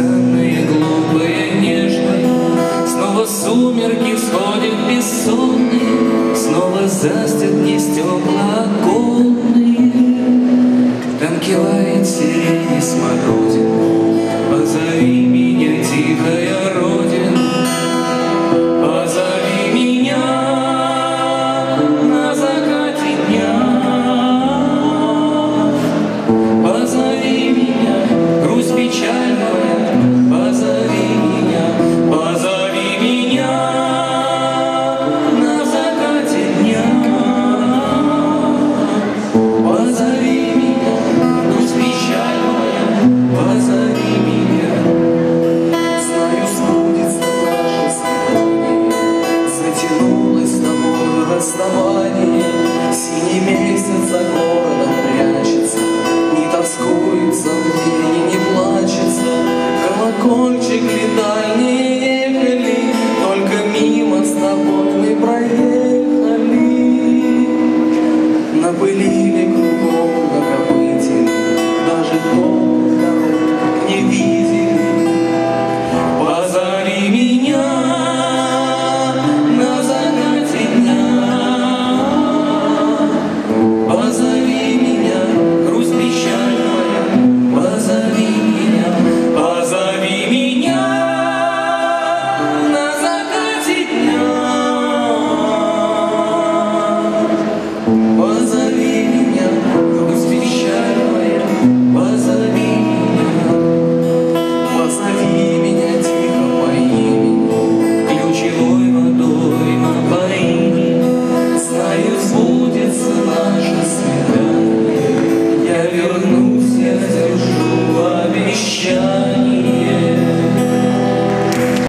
Несказанное, глупое, нежное Снова сумерки сходят бессонные. Снова застят дни стекла оконные Танкивает сирени смородина Позови меня, расставание. Синий месяц за городом прячется, Не тоскует за мной и не плачется. Колокольчик ли дальние ехали, Только мимо с тобой мы проехали. Напылили